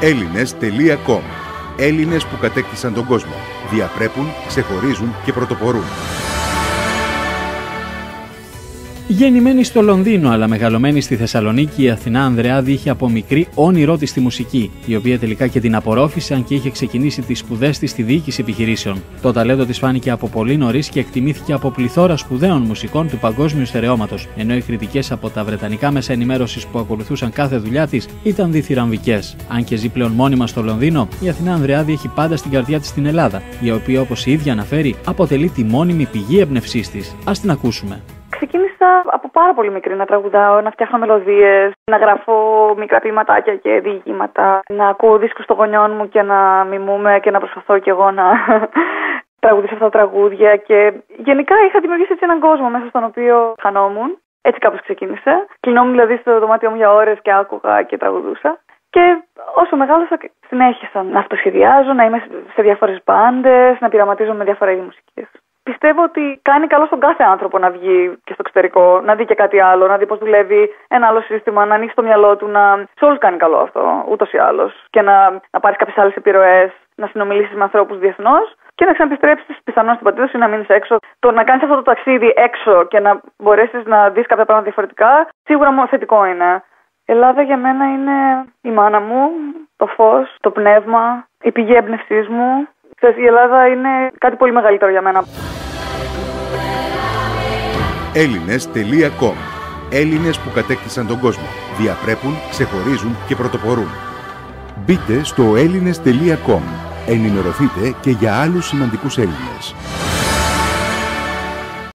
Έλληνες.com Έλληνες που κατέκτησαν τον κόσμο. Διαπρέπουν, ξεχωρίζουν και πρωτοπορούν. Γεννημένη στο Λονδίνο αλλά μεγαλωμένη στη Θεσσαλονίκη, η Αθηνά Ανδρεάδη είχε από μικρή όνειρό της στη μουσική, η οποία τελικά και την απορρόφησε αν και είχε ξεκινήσει τις σπουδές της στη διοίκηση επιχειρήσεων. Το ταλέντο της φάνηκε από πολύ νωρίς και εκτιμήθηκε από πληθώρα σπουδαίων μουσικών του παγκόσμιου στερεώματος, ενώ οι κριτικές από τα βρετανικά μέσα ενημέρωσης που ακολουθούσαν κάθε δουλειά της ήταν διθυραμβικές. Αν και ζει πλέον μόνιμα στο Λονδίνο, η Αθηνά Ανδρεάδη έχει πάντα στην καρδιά της την Ελλάδα, η οποία όπως η ίδια αναφέρει αποτελεί τη μόνιμη πηγή εμπνευσή της. Α την ακούσουμε. Ξεκίνησα από πάρα πολύ μικρή να τραγουδάω, να φτιάχνω μελωδίες, να γράφω μικρά ποιηματάκια και διηγήματα, να ακούω δίσκους των γονιών μου και να μιμούμε και να προσπαθώ κι εγώ να τραγουδήσω αυτά τα τραγούδια. Και γενικά είχα δημιουργήσει έτσι έναν κόσμο μέσα στον οποίο χανόμουν. Έτσι κάπως ξεκίνησε. Κλεινόμουν δηλαδή στο δωμάτιο μου για ώρες και άκουγα και τραγουδούσα. Και όσο μεγάλωσα, συνέχισα να αυτοσχεδιάζω, να είμαι σε διάφορες μπάντες, να πειραματίζω με διάφορα είδη μουσικής πιστεύω ότι κάνει καλό στον κάθε άνθρωπο να βγει και στο εξωτερικό, να δει και κάτι άλλο, να δει πώς δουλεύει ένα άλλο σύστημα, να ανοίξει το μυαλό του. Να... Σε όλους κάνει καλό αυτό, ούτως ή άλλως. Και να, να πάρεις κάποιες άλλες επιρροές, να συνομιλήσεις με ανθρώπους διεθνώς και να ξαναεπιστρέψει πιθανόν στην πατρίδα σου ή να μείνεις έξω. Το να κάνεις αυτό το ταξίδι έξω και να μπορέσεις να δεις κάποια πράγματα διαφορετικά, σίγουρα μόνο θετικό είναι. Η Ελλάδα για μένα είναι η μάνα μου, το φως, το πνεύμα, η πηγή έμπνευσής μου. Η Ελλάδα είναι κάτι πολύ μεγαλύτερο για μένα. Έλληνες.com Έλληνες που κατέκτησαν τον κόσμο. Διαπρέπουν, ξεχωρίζουν και πρωτοπορούν. Μπείτε στο έλληνες.com. Ενημερωθείτε και για άλλους σημαντικούς Έλληνες.